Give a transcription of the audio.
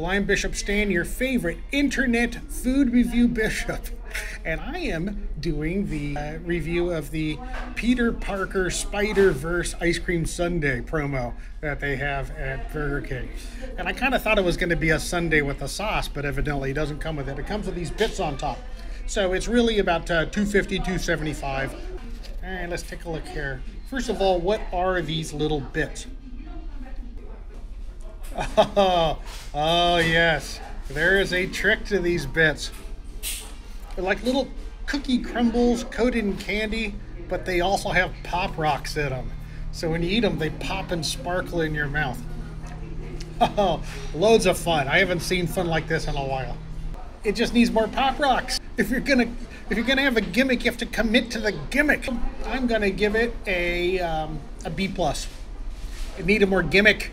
Well, I'm Bishop Stan, your favorite internet food review bishop, and I am doing the uh, review of the Peter Parker Spider Verse ice cream sundae promo that they have at Burger King. And I kind of thought it was going to be a sundae with a sauce, but evidently it doesn't come with it. It comes with these bits on top. So it's really about uh, 250, 275. And let's take a look here. First of all, what are these little bits? Oh, oh yes. There is a trick to these bits. They're like little cookie crumbles coated in candy, but they also have pop rocks in them. So when you eat them, they pop and sparkle in your mouth. Oh, loads of fun. I haven't seen fun like this in a while. It just needs more pop rocks. If you're gonna if you're gonna have a gimmick, you have to commit to the gimmick. I'm gonna give it a um, a B plus. It needed more gimmick